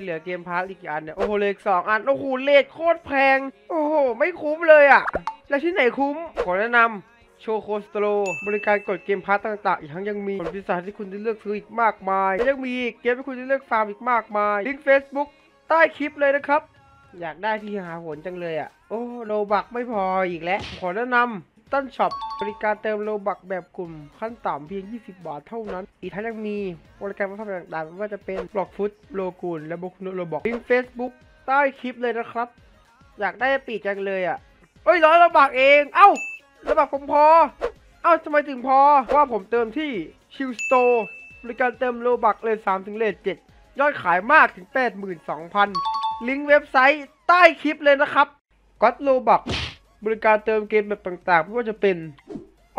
เหลือ Game Pass อีกอันเนี่ยโอ้โหเลยสองอันโอ้โหเรทโคตรแพง โอ้โห ไม่คุ้มเลยอะ แล้วที่ไหนคุ้ม ขอแนะนำ Choco Store บริการกด Game Pass ต่างๆ อีกทั้งยังมีผลพิเศษที่คุณได้เลือกซื้ออีกมากมายและยังมีเกมที่คุณได้เลือกฟาร์มอีกมากมาย ลิงก์ Facebook ใต้คลิปเลยนะครับ อยากได้ที่หาผลจังเลยอะ โอ้ Robux ไม่พออีกแล้ว ขอแนะนำ ต้นช็อปบริการเติม Robux แบบกลุ่มขั้นต่ำเพียง 20 บาทเท่านั้น อีกทั้งยังมีบริการพัฒนาต่างๆไม่ว่าจะเป็นบล็อกฟุตโลกูลและบุกโนโลบอกลิงก์ Facebook ใต้คลิปเลยนะครับ อยากได้ปีกจังเลยอะเอ้ยร้อย Robux เอง เอ้า Robux ผมพอ เอ้าทำไมถึงพอว่าผมเติมที่ Chill Store บริการเติม Robux เรท3ถึงเรท7ยอดขายมากถึง 82,000 ลิงก์เว็บไซต์ใต้คลิปเลยนะครับก็ Robux บริการเติมเกมแบบต่างๆ ไม่ว่าจะเป็น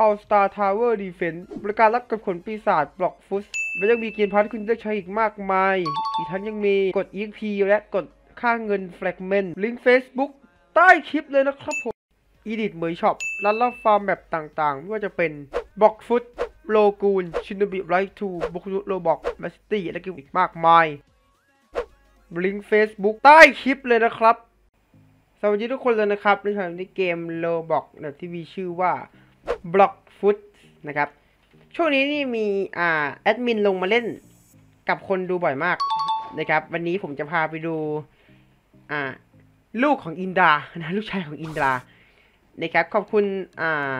All Star Tower Defense บริการรับกับขนปีศาจบล็อกฟุตและยังมีเกมพาร์ทคุณเลือกใช้อีกมากมาย อีกทั้งยังมีกด EXP และกดค่าเงิน Fragment ลิงก์ Facebook ใต้คลิปเลยนะครับผมอีดิทเหมยช็อปร้านรับฟาร์มแบบต่างๆ ไม่ว่าจะเป็นบล็อกฟุตโลกูนชิน o บิไรทูบุกโลบอกแมสตี้และกิมอีกมากมายลิงก์ Facebook ใต้คลิปเลยนะครับ สวัสดีทุกคนเลยนะครับในทางในเกมโลบอกแบบที่มีชื่อว่า Block Foot นะครับ ช่วงนี้นี่มีอ่าแอดมินลงมาเล่นกับคนดูบ่อยมากนะครับ วันนี้ผมจะพาไปดูอ่าลูกของอินดรานะลูกชายของอินดรานะครับขอบคุณอ่า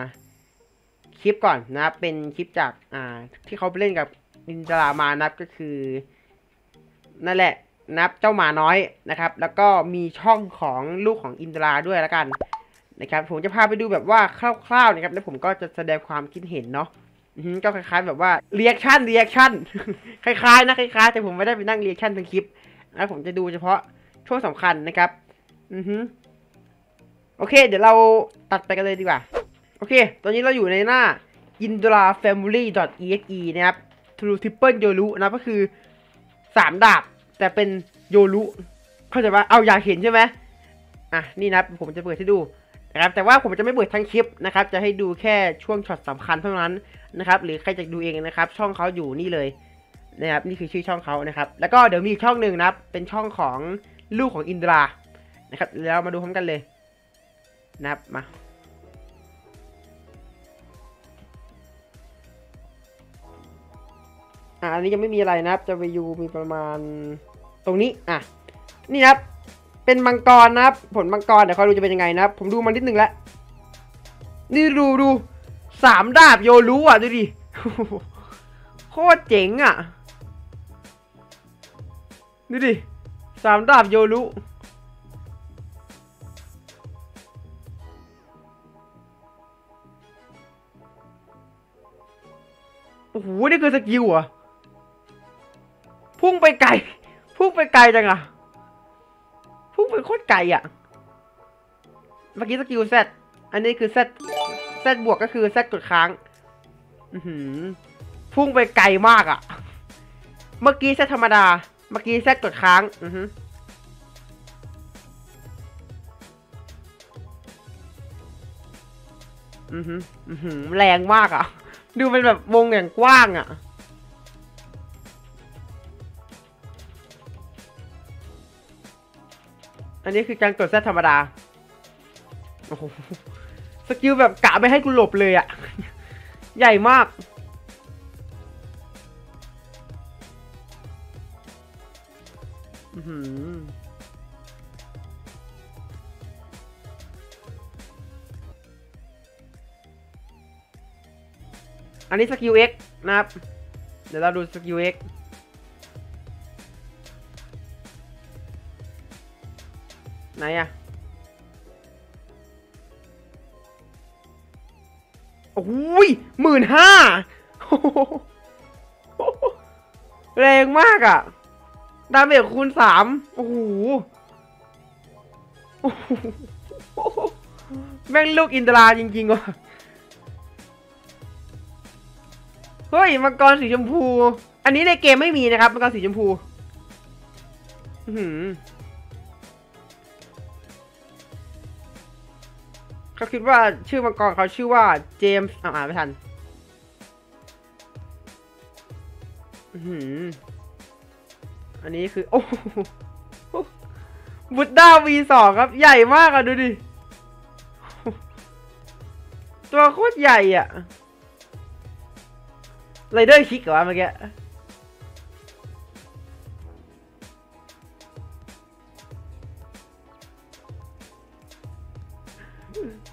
คลิปก่อนนะครับเป็นคลิปจากอ่าที่เขาไปเล่นกับอินดรามานะครับก็คือ นั่นแหละ นับเจ้าหมาน้อยนะครับ แล้วก็มีช่องของลูกของอินทราด้วยแล้วกันนะครับผมจะพาไปดูแบบว่าคร่าวๆนะครับแล้วผมก็จะแสดงความคิดเห็นเนาะก็คล้ายๆแบบว่าเรียกชั่นเรียกชั่นคล้ายๆนะคล้ายๆ แต่ผมไม่ได้ไปนั่งเรียกชั่นทั้งคลิปนะผมจะดูเฉพาะช่วงสำคัญนะครับอือฮึโอเค เดี๋ยวเราตัดไปกันเลยดีกว่า โอเค ตอนนี้เราอยู่ในหน้า indra family exe นะครับ true triple yoru นะก็คือสามดาบ แต่เป็นโยรุเข้าใจปะเอาอยากเห็นใช่ไหมอะนี่นะผมจะเปิดให้ดูนะครับแต่ว่าผมจะไม่เปิดทั้งคลิปนะครับ จะให้ดูแค่ช่วงช็อตสำคัญเท่านั้นนะครับ หรือใครจะดูเองนะครับ ช่องเขาอยู่นี่เลยนะครับนี่คือชื่อช่องเขานะครับ แล้วก็เดี๋ยวมีช่องหนึ่งนะครับ เป็นช่องของลูกของอินดรานะครับเดี๋ยวเรามาดูพร้อมกันเลยนะครับมาอะอันนี้ยังไม่มีอะไรนะครับ จะไปยูมีประมาณ ตรงนี้อะนี่นะครับ เป็นมังกรนะครับ ผลมังกรเดี๋ยวคอยดูจะเป็นยังไงนะครับ ผมดูมันนิดนึงแล้วนี่ดูดูสามดาบโยรู้อะดูดิโคตรเจ๋งอะดูดิสามดาบโยรู้โอ้โห นี่คือสกิลเหรอะพุ่งไปไกล พุ่งไปไกลจังอะพุ่งไปโคตรไกลอะเมื่อกี้สกิลเซตอันนี้คือเซตเซตบวกก็คือเซตกดค้าง อือหือ พุ่งไปไกลมากอะเมื่อกี้ Z ธรรมดา เมื่อกี้ Z กดค้าง อือหืออือหือ อือหือ แรงมากอะดูเป็นแบบวงอย่างกว้างอะ นนี้คือการกดเซธรรมดา โอ้โห สกิลแบบกะไม่ให้กูหลบเลยอะ ใหญ่มาก อือหืออันนี้สกิล X นะครับ เดี๋ยวเราดูสกิล X ไหนอะโอ้ยหมื่นห้าแรงมากอะดาเมจคูณสามโอ้โหแม่งลูกอินทราจริงๆว่ะเฮ้ยมังกรสีชมพู อันนี้ในเกมไม่มีนะครับมังกรสีชมพู อื เขาคิดว่าชื่อมังกรเขาชื่อว่าเจมส์อ่านไม่ทันอื้อหืออันนี้คือ โอ้โBuddha V2 ครับ ใหญ่มากอะดูดิ ตัวโคตรใหญ่อะ Rider Kick เหรอวะเมื่อกี้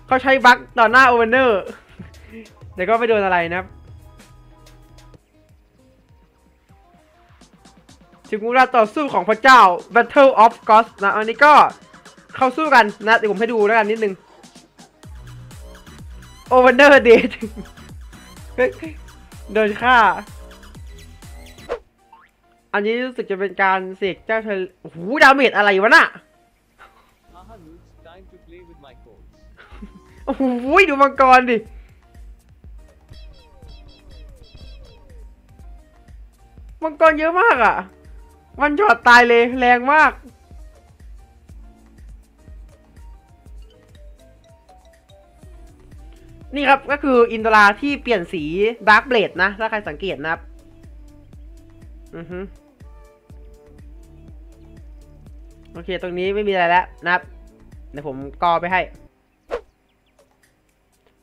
เขาใช้บั๊กต่อหน้า Owner แต่ก็ไม่โดนอะไรนะครับถึงเวลาต่อสู้ของพระเจ้า Battle of Gods นะ อันนี้ก็เข้าสู้กันนะ เดี๋ยวผมให้ดูแล้วกันนิดนึง Overner Date โดนฆ่า อันนี้รู้สึกจะเป็นการเสกเจ้าเธอโอ้โหดาเมจอะไรวะน่ะ โอ้โหดูมังกรดิ มังกรเยอะมากอะ มันช็อตตายเลยแรงมาก นี่ครับก็คืออินดราที่เปลี่ยนสี Dark Blade นะ ถ้าใครสังเกตนะครับ อือฮึโอเค ตรงนี้ไม่มีอะไรแล้วนะครับ เดี๋ยวผมกรอไปให้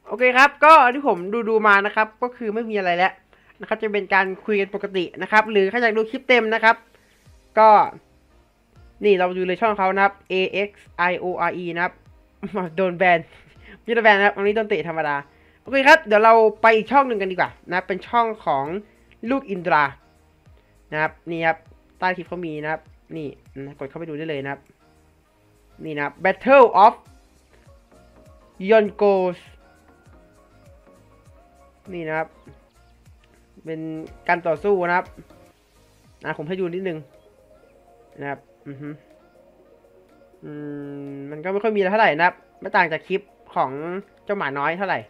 โอเคครับ ก็ที่ผมดูดูๆมานะครับ ก็คือไม่มีอะไรแล้วนะครับ จะเป็นการคุยกันปกตินะครับ หรือใครอยากดูคลิปเต็มนะครับ ก็นี่เราดูเลยช่องเขานะครับ A X I O R E นะครับ โดนแบนไม่โดนแบนนะครับวันนี้โดนเตะธรรมดา โอเคครับ เดี๋ยวเราไปอีกช่องหนึ่งกันดีกว่านะ เป็นช่องของลูกอินทรานะครับ นี่ครับ ใต้คลิปเขามีนะครับ นี่กดเข้าไปดูได้เลยนะครับ นี่นะ Battle of Yonkos นี่นะครับ เป็นการต่อสู้นะครับอะผมให้ดูนิดนึงนะครับ อือฮึอืมมันก็ไม่ค่อยมีเท่าไหร่นะครับ ไม่ต่างจากคลิปของเจ้าหมาน้อยเท่าไหร่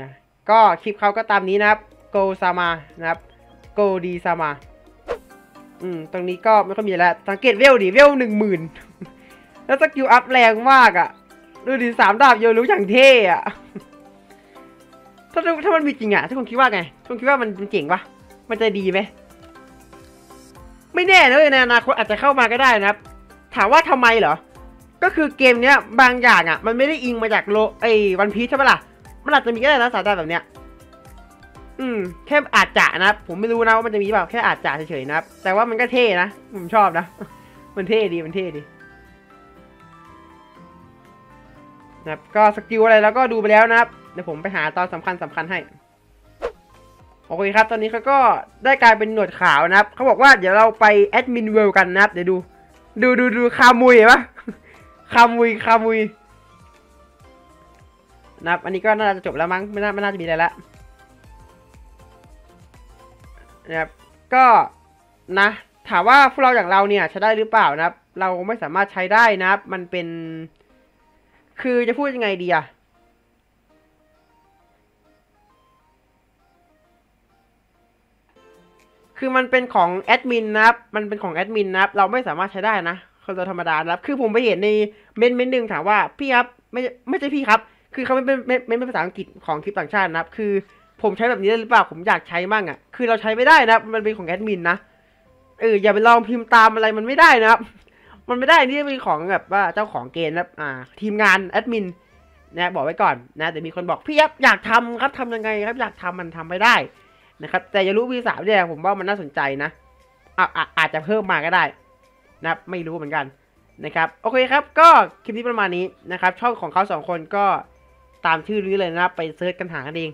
นะก็คลิปเขาก็ตามนี้นะครับ Go Sama นะครับ Go D Sama อืมตรงนี้ก็ไม่ค่อยมีแล้ว สังเกตเวลดิเวลหนึ่งหมื่นแล้ว skill อัพแรงมากอะ่ะ ดูดิสามดาบโยรุอย่างเท่อะ ถ้าถ้ามันมีจริงอะทุกคนคิดว่าไงทุกคนคิดว่ามันเจ๋งปะมันจะดีไหมไม่แน่นะเลยในอนาคตอาจจะเข้ามาก็ได้นะครับ ถามว่าทำไมเหรอ ก็คือเกมเนี้ยบางอย่างอะมันไม่ได้อิงมาจากโลไอ้ One Piece ใช่ปะล่ะมันอาจจะมีก็ได้นะสายตาแบบเนี้ยอืมแค่อาจจะนะครับผมไม่รู้นะว่ามันจะมีเปล่าแค่อาจจะเฉยๆนะครับ แต่ว่ามันก็เท่นะผมชอบนะ มันเท่ดีมันเท่ดีนะครับก็ skill อะไรแล้วก็ดูไปแล้วนะครับ ดี๋ยวผมไปหาตอนสำคัญสำคัญให้ โอเคครับ ตอนนี้เขาก็ได้กลายเป็นหนวดขาวนะครับ เขาบอกว่าเดี๋ยวเราไป admin world กันนะครับ เดี๋ยวดู ดูดูดูคามุยเห็นปะคามุยคามุยนะครับ อันนี้ก็น่าจะจบแล้วมั้ง ไม่น่าไม่น่าจะมีอะไรละนะครับ ก็นะ ถามว่าพวกเราอย่างเราเนี่ยใช้ได้หรือเปล่านะครับ เราไม่สามารถใช้ได้นะครับ มันเป็น คือจะพูดยังไงดีอะ คือมันเป็นของแอดมินนะครับ มันเป็นของแอดมินนะครับ เราไม่สามารถใช้ได้นะคนเราธรรมดานะครับ คือผมไปเห็นในเมนต์เมนต์หนึ่งถามว่าพี่ครับไม่ไม่ใช่พี่ครับ คือเขาไม่เป็นเมนเมนเป็นภาษาอังกฤษของคลิปต่างชาตินะครับ คือผมใช้แบบนี้ได้หรือเปล่า ผมอยากใช้มั่งอะ่ะ คือเราใช้ไม่ได้นะ มันเป็นของแอดมินนะ เอออย่าไปลองพิมพ์ตามอะไรมันไม่ได้นะครับ มันไม่ได้นี่เป็นของแบบว่าเจ้าของเกมนะครับอ่า ทีมงานแอดมินนะบอกไว้ก่อนนะแต่มีคนบอกพี่ครับอยากทำครับทำยังไงครับ อยากทำมันทำไม่ได้ นะครับ แต่อย่ารู้วีสามเนี่ยผมว่ามันน่าสนใจนะอะอะอาจจะเพิ่มมาก็ได้นะครับไม่รู้เหมือนกันนะครับโอเคครับก็คลิปนี้ประมาณนี้นะครับ ช่องของเขาสองคนก็ตามชื่อนี้อเลยนะครับ ไปเซิร์ชกันหากันเอง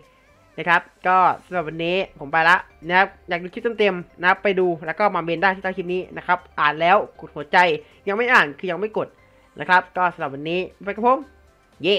นะครับ ก็สำหรับวันนี้ผมไปละนะครับอยากดูคลิปเต็มๆนะครับไปดูแล้วก็มาเมนได้ที่ใต้คลิปนี้นะครับ อ่านแล้วกดหัวใจยังไม่อ่านคือยังไม่กดนะครับ ก็สำหรับวันนี้ไปกับผมเย่